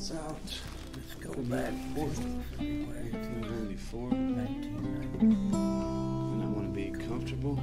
It's out. Let's go back. 1894. 1990. And I want to be comfortable.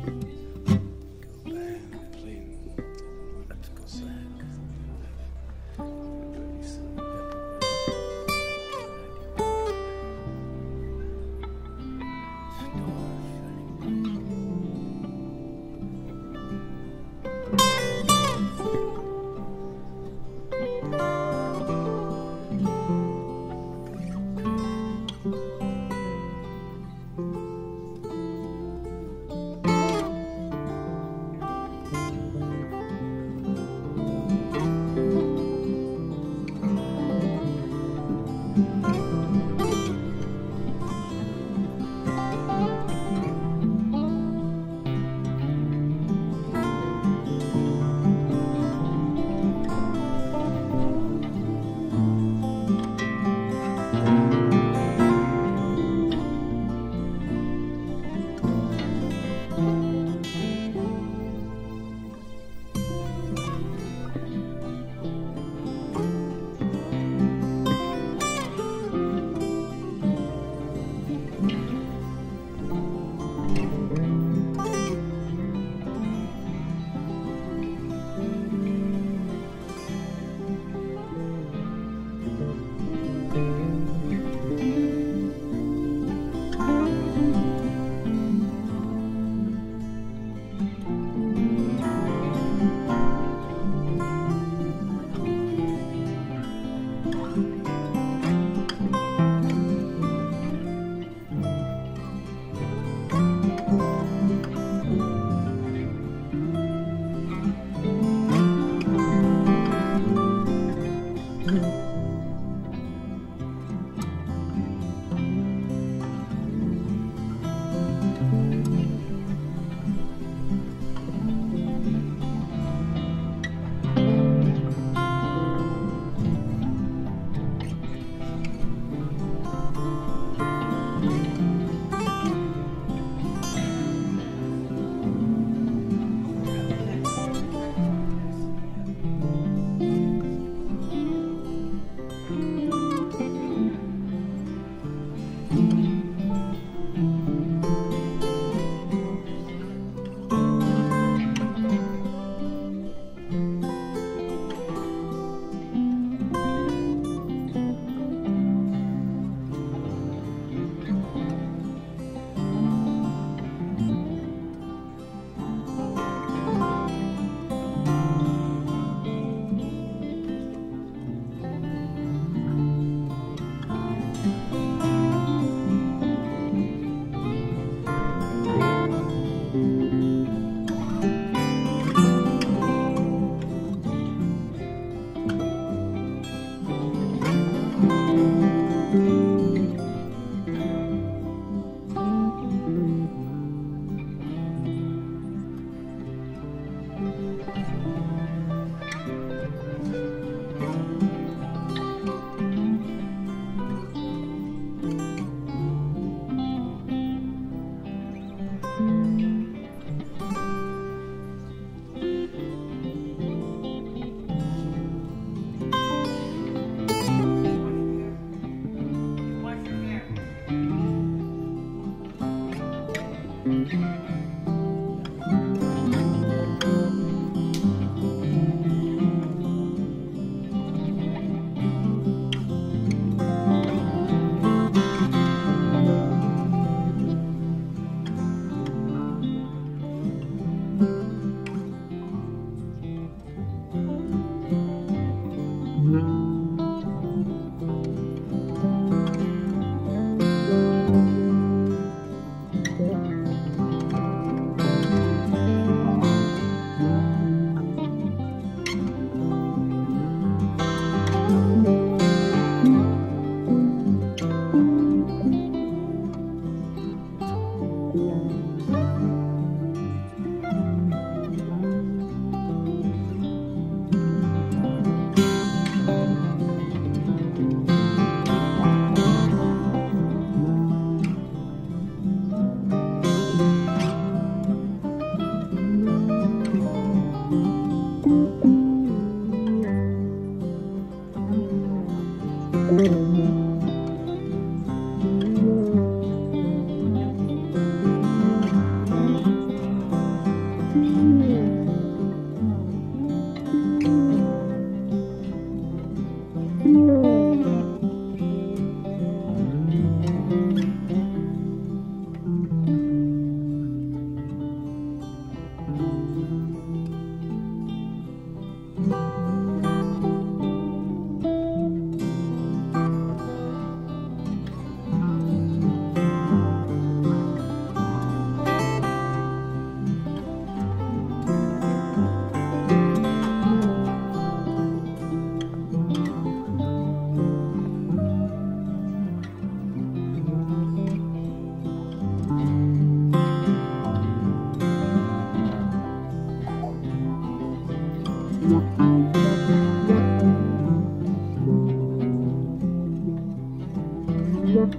Thank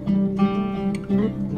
you.